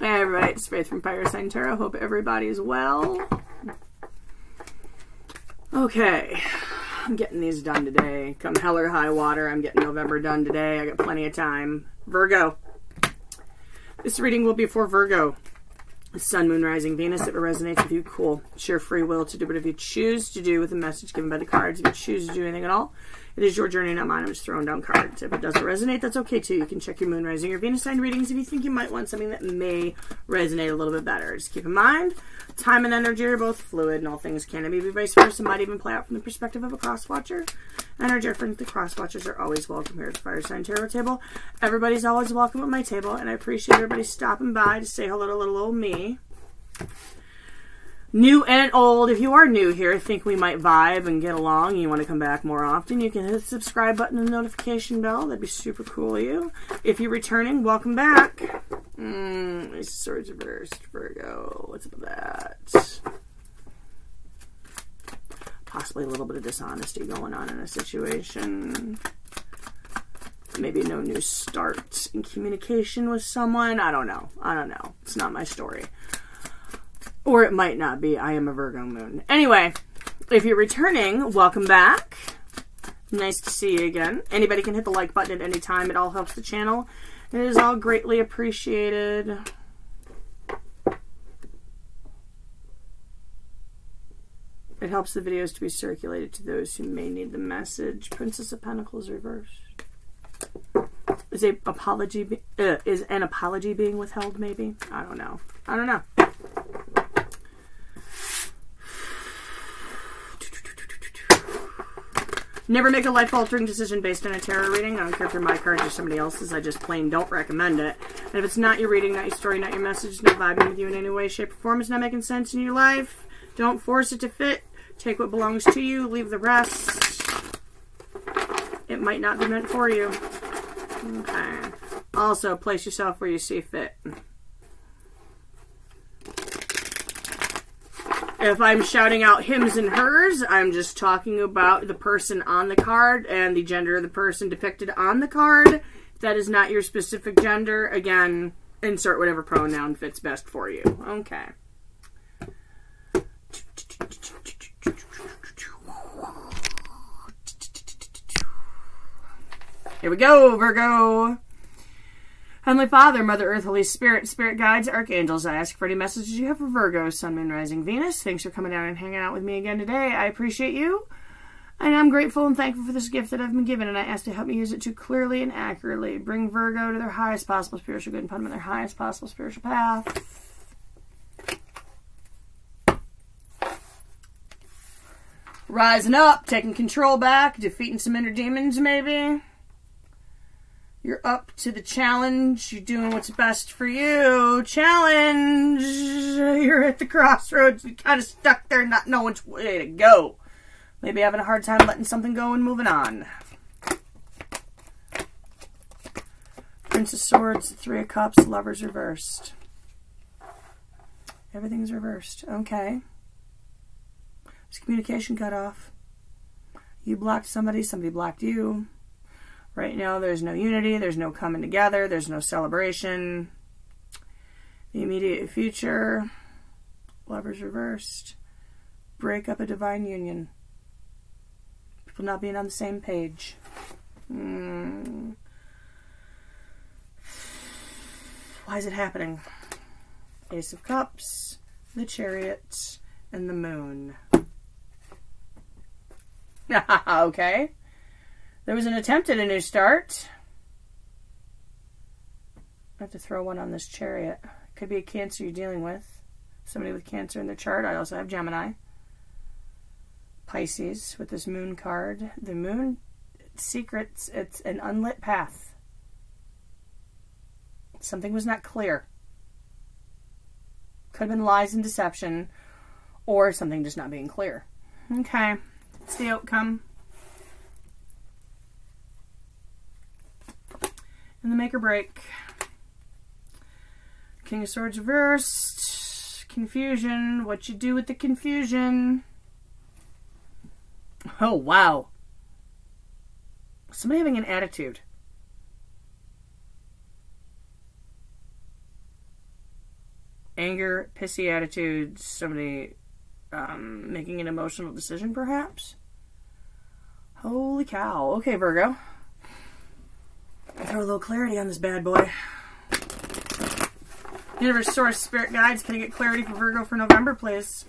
Everybody, it's Faith from Fire Sign Tarot. Hope everybody's well. Okay, I'm getting these done today. Come hell or high water, I'm getting November done today. I got plenty of time. Virgo. This reading will be for Virgo. Sun, Moon, Rising, Venus. If it resonates with you, cool. Share free will to do whatever you choose to do with the message given by the cards. If you choose to do anything at all, it is your journey, not mine. I'm just throwing down cards. If it doesn't resonate, that's okay too. You can check your Moon, Rising, or Venus sign readings if you think you might want something that may resonate a little bit better. Just keep in mind, time and energy are both fluid, and all things can and be vice versa. Might even play out from the perspective of a cross watcher. And our different the cross watchers are always welcome here at the Fire Sign Tarot table. Everybody's always welcome at my table, and I appreciate everybody stopping by to say hello to little old me. New and old, if you are new here, I think we might vibe and get along, you want to come back more often, you can hit the subscribe button and notification bell. That'd be super cool you. If you're returning, welcome back. Mm, swords reversed, Virgo. What's up with that? Possibly a little bit of dishonesty going on in a situation. Maybe no new start in communication with someone. I don't know. I don't know. It's not my story. Or it might not be. I am a Virgo moon. Anyway, if you're returning, welcome back. Nice to see you again. Anybody can hit the like button at any time. It all helps the channel. It is all greatly appreciated. It helps the videos to be circulated to those who may need the message. Princess of Pentacles reversed. Is a apology uh, is an apology being withheld? Maybe I don't know. I don't know. Never make a life altering decision based on a tarot reading. I don't care if they're my cards or somebody else's. I just plain don't recommend it. And if it's not your reading, not your story, not your message, not vibing with you in any way, shape, or form, it's not making sense in your life, don't force it to fit. Take what belongs to you, leave the rest. It might not be meant for you. Okay. Also, place yourself where you see fit. If I'm shouting out hims and hers, I'm just talking about the person on the card and the gender of the person depicted on the card. If that is not your specific gender, again, insert whatever pronoun fits best for you. Okay. Here we go, Virgo. Heavenly Father, Mother Earth, Holy Spirit, Spirit Guides, Archangels, I ask for any messages you have for Virgo, Sun, Moon, Rising, Venus. Thanks for coming down and hanging out with me again today. I appreciate you. And I'm grateful and thankful for this gift that I've been given, and I ask to help me use it to clearly and accurately bring Virgo to their highest possible spiritual good and put them on their highest possible spiritual path. Rising up, taking control back, defeating some inner demons, maybe. You're up to the challenge. You're doing what's best for you. Challenge. You're at the crossroads. You're kind of stuck there, not knowing which way to go. Maybe having a hard time letting something go and moving on. Prince of Swords, Three of Cups, Lovers reversed. Everything's reversed. Okay. There's communication cut off. You blocked somebody, somebody blocked you. Right now, there's no unity, there's no coming together, there's no celebration. The immediate future, lovers reversed, break up a divine union. People not being on the same page. Mm. Why is it happening? Ace of Cups, the Chariot, and the Moon. okay. There was an attempt at a new start. I have to throw one on this chariot. Could be a cancer you're dealing with. Somebody with cancer in their chart. I also have Gemini. Pisces with this moon card. The moon secrets, it's an unlit path. Something was not clear. Could have been lies and deception or something just not being clear. Okay. It's the outcome. And the make or break. King of Swords reversed. Confusion. What you do with the confusion. Oh, wow. Somebody having an attitude. anger, pissy attitudes, somebody um, making an emotional decision, perhaps. Holy cow. Okay, Virgo. Throw a little clarity on this bad boy. Universe, Source, Spirit Guides, can I get clarity for Virgo for November, please?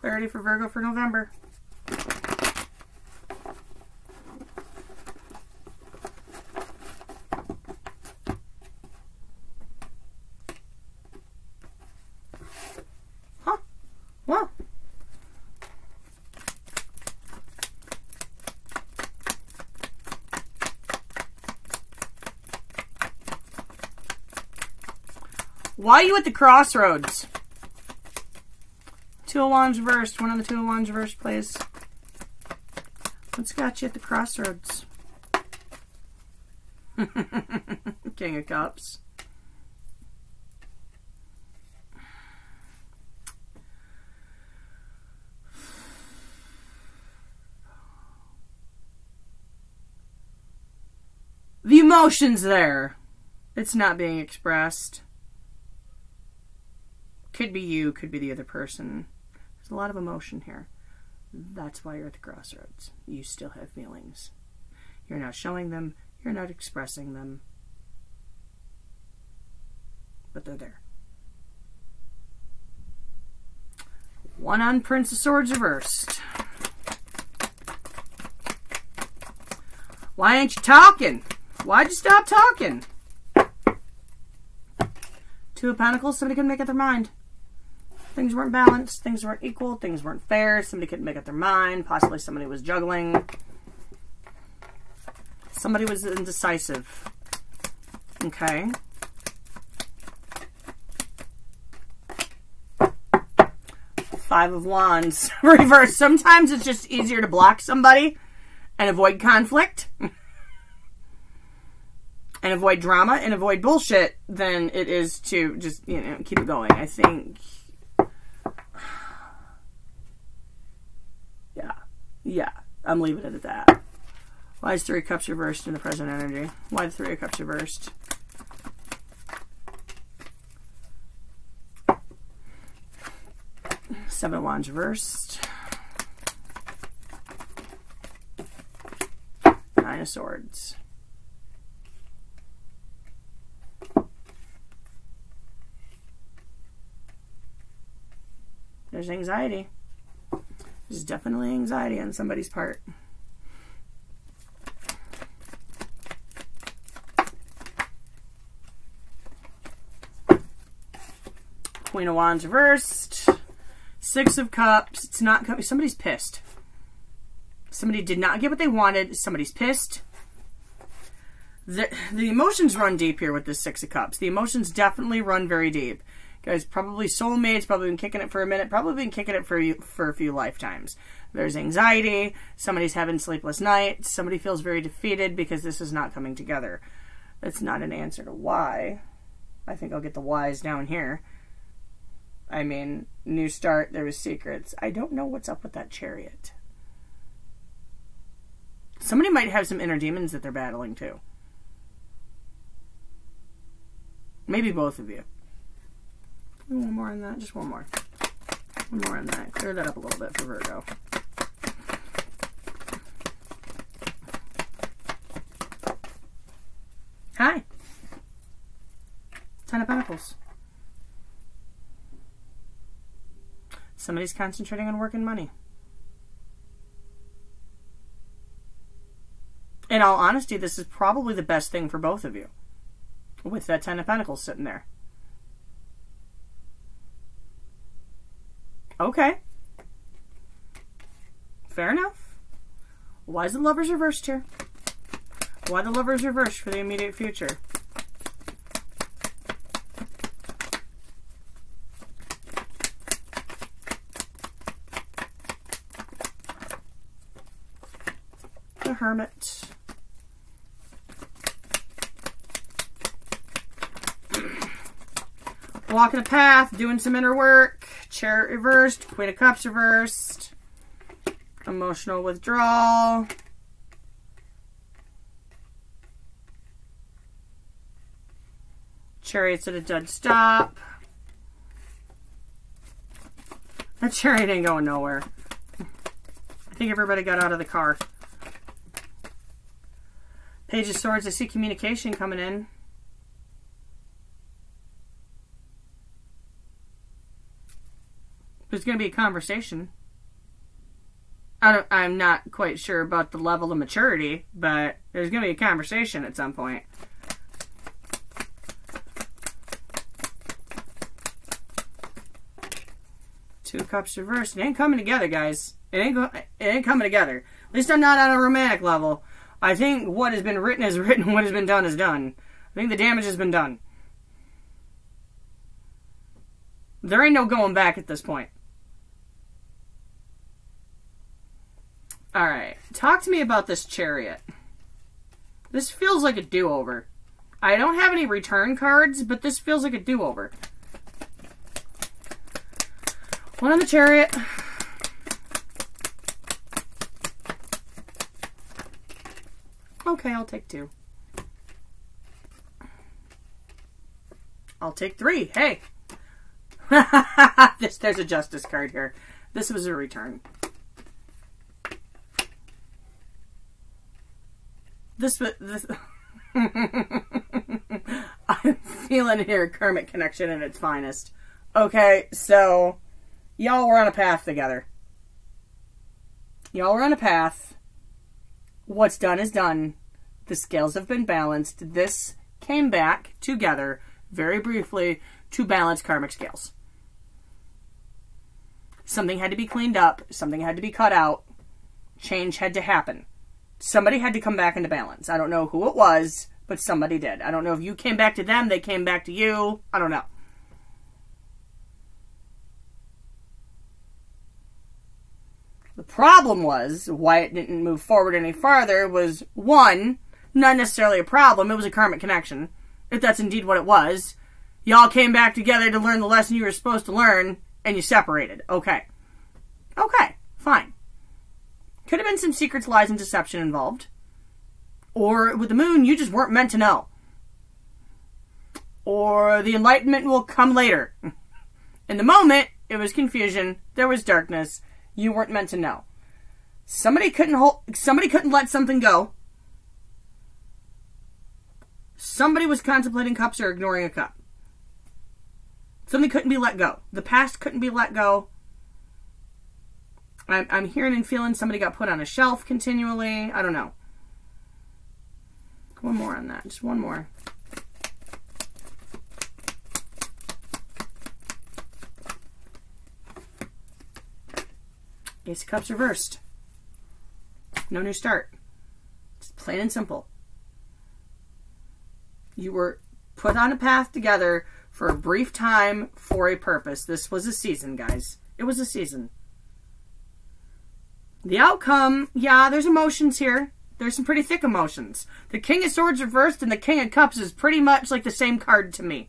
Clarity for Virgo for November. Why are you at the crossroads? Two of Wands reversed. One of the Two of Wands reversed, please. What's got you at the crossroads? King of Cups. The emotion's there. It's not being expressed. Could be you, could be the other person. There's a lot of emotion here. That's why you're at the crossroads. You still have feelings. You're not showing them, you're not expressing them. But they're there. One on Prince of Swords reversed. Why ain't you talking? Why'd you stop talking? Two of Pentacles, somebody couldn't make up their mind. Things weren't balanced, things weren't equal, things weren't fair, somebody couldn't make up their mind, possibly somebody was juggling. Somebody was indecisive. Okay. Five of Wands. Reverse. Sometimes it's just easier to block somebody and avoid conflict and avoid drama and avoid bullshit than it is to just, you know, keep it going. I think. Yeah. I'm leaving it at that. Why is Three Cups reversed in the present energy? Why the Three of Cups reversed? Seven of Wands reversed. Nine of Swords. There's anxiety. There's definitely anxiety on somebody's part. Queen of Wands reversed. Six of Cups. It's not coming. Somebody's pissed. Somebody did not get what they wanted. Somebody's pissed. The, the emotions run deep here with this Six of Cups. The emotions definitely run very deep. Guys, probably soulmates, probably been kicking it for a minute, probably been kicking it for you, for a few lifetimes. There's anxiety, somebody's having sleepless nights, somebody feels very defeated because this is not coming together. That's not an answer to why. I think I'll get the whys down here. I mean, new start, there was secrets. I don't know what's up with that chariot. Somebody might have some inner demons that they're battling too. Maybe both of you. One more on that, just one more. One more on that. Clear that up a little bit for Virgo. Hi. Ten of Pentacles. Somebody's concentrating on work and money. In all honesty, this is probably the best thing for both of you. With that Ten of Pentacles sitting there. Okay. Fair enough. Why is the lovers reversed here? Why the lovers reversed for the immediate future? The hermit. Walking a path, doing some inner work. Chariot reversed. Queen of Cups reversed. Emotional withdrawal. Chariot's at a dead stop. That chariot ain't going nowhere. I think everybody got out of the car. Page of Swords, I see communication coming in. There's going to be a conversation. I am not quite sure about the level of maturity, but there's going to be a conversation at some point. Two cups reversed. It ain't coming together, guys. It ain't go it ain't coming together. At least I'm not on a romantic level. I think what has been written is written. What has been done is done. I think the damage has been done. There ain't no going back at this point. All right, talk to me about this chariot. This feels like a do-over. I don't have any return cards, but this feels like a do-over. One on the chariot. Okay, I'll take two. I'll take three. Hey! this, there's a justice card here. This was a return. This this. I'm feeling here karmic connection in its finest. Okay, so y'all were on a path together. Y'all were on a path. What's done is done. The scales have been balanced. This came back together very briefly to balance karmic scales. Something had to be cleaned up, something had to be cut out, change had to happen. Somebody had to come back into balance. I don't know who it was, but somebody did. I don't know if you came back to them, they came back to you. I don't know. The problem was why it didn't move forward any farther was one, not necessarily a problem, it was a karmic connection. If that's indeed what it was. Y'all came back together to learn the lesson you were supposed to learn, and you separated. Okay. Okay, fine. Could have been some secrets, lies, and deception involved. Or with the moon, you just weren't meant to know. Or the enlightenment will come later. In the moment, it was confusion, there was darkness, you weren't meant to know. Somebody couldn't hold, somebody couldn't let something go. Somebody was contemplating cups or ignoring a cup. Something couldn't be let go. The past couldn't be let go. I'm, I'm hearing and feeling somebody got put on a shelf continually. I don't know. One more on that. Just one more. Ace of Cups reversed. No new start. It's plain and simple. You were put on a path together for a brief time for a purpose. This was a season, guys. It was a season. The outcome, yeah, there's emotions here. There's some pretty thick emotions. The King of Swords reversed and the King of Cups is pretty much like the same card to me.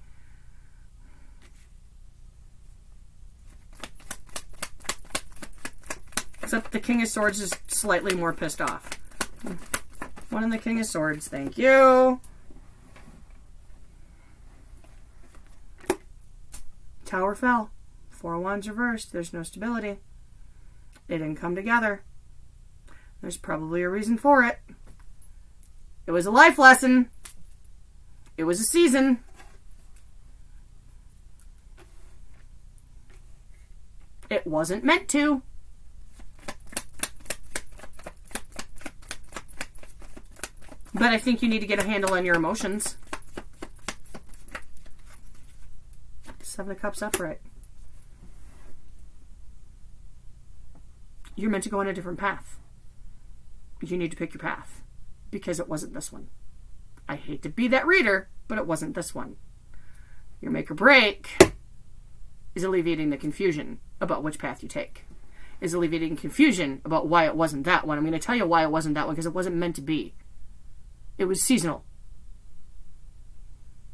Except the King of Swords is slightly more pissed off. One in the King of Swords, thank you. Tower fell. Four wands reversed. There's no stability. They didn't come together. There's probably a reason for it. It was a life lesson. It was a season. It wasn't meant to. But I think you need to get a handle on your emotions. Seven of Cups upright. You're meant to go on a different path. You need to pick your path because it wasn't this one. I hate to be that reader, but it wasn't this one. Your make or break is alleviating the confusion about which path you take. Is alleviating confusion about why it wasn't that one. I'm going to tell you why it wasn't that one because it wasn't meant to be. It was seasonal.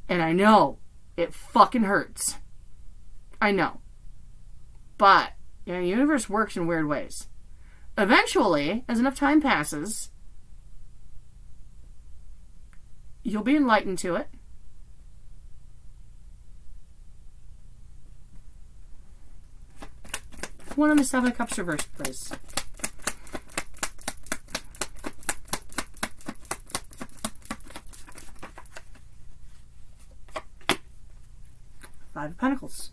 And I know it fucking hurts. I know. But, yeah, the universe works in weird ways. Eventually, as enough time passes, you'll be enlightened to it. One of the Seven Cups reversed, please. Five of Pentacles.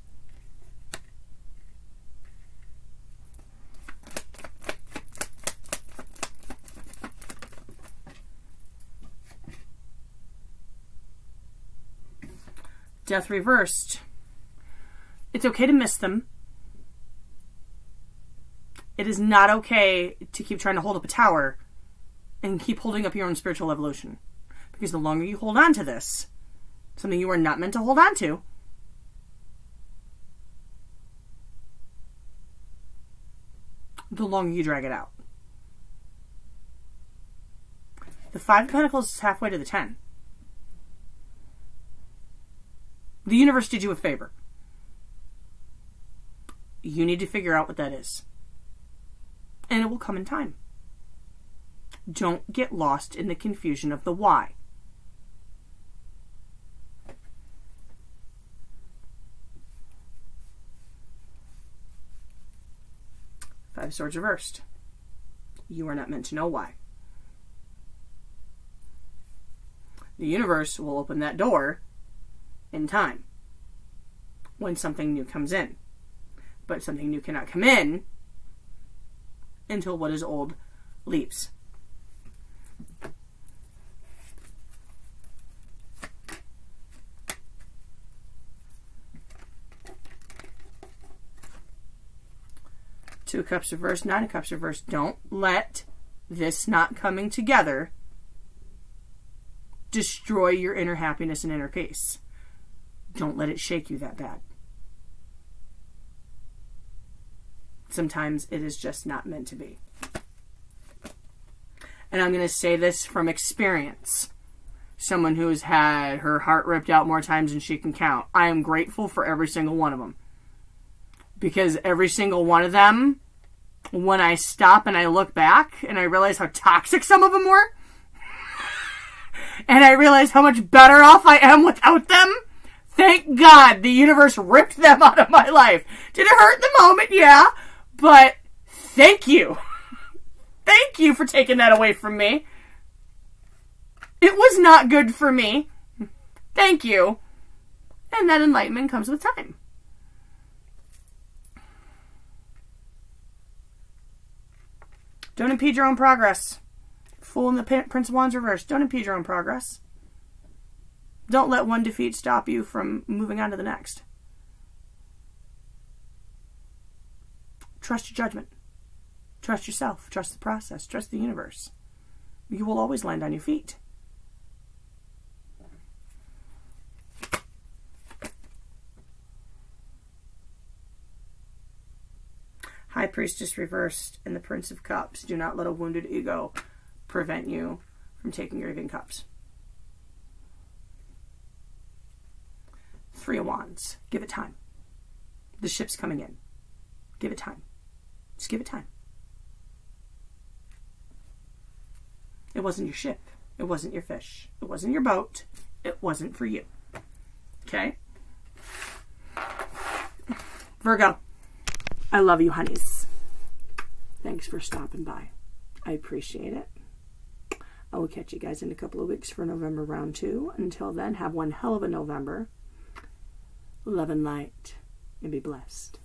Death reversed. It's okay to miss them. It is not okay to keep trying to hold up a tower and keep holding up your own spiritual evolution. Because the longer you hold on to this, something you are not meant to hold on to, the longer you drag it out. The Five of Pentacles is halfway to the Ten. The universe did you a favor. You need to figure out what that is. And it will come in time. Don't get lost in the confusion of the why. Five swords reversed. You are not meant to know why. The universe will open that door in time when something new comes in. But something new cannot come in until what is old leaves. Two cups reversed, nine of cups reversed. Don't let this not coming together destroy your inner happiness and inner peace. Don't let it shake you that bad. Sometimes it is just not meant to be. And I'm going to say this from experience. Someone who's had her heart ripped out more times than she can count. I am grateful for every single one of them. Because every single one of them, when I stop and I look back and I realize how toxic some of them were, and I realize how much better off I am without them, Thank God the universe ripped them out of my life. Did it hurt the moment? Yeah. But thank you. thank you for taking that away from me. It was not good for me. Thank you. And that enlightenment comes with time. Don't impede your own progress. Fool in the Prince of Wands reverse. Don't impede your own progress. Don't let one defeat stop you from moving on to the next. Trust your judgment. Trust yourself. Trust the process. Trust the universe. You will always land on your feet. High Priestess reversed and the Prince of Cups. Do not let a wounded ego prevent you from taking your even cups. Three of Wands. Give it time. The ship's coming in. Give it time. Just give it time. It wasn't your ship. It wasn't your fish. It wasn't your boat. It wasn't for you. Okay? Virgo, I love you, honeys. Thanks for stopping by. I appreciate it. I will catch you guys in a couple of weeks for November round two. Until then, have one hell of a November love and light, and be blessed.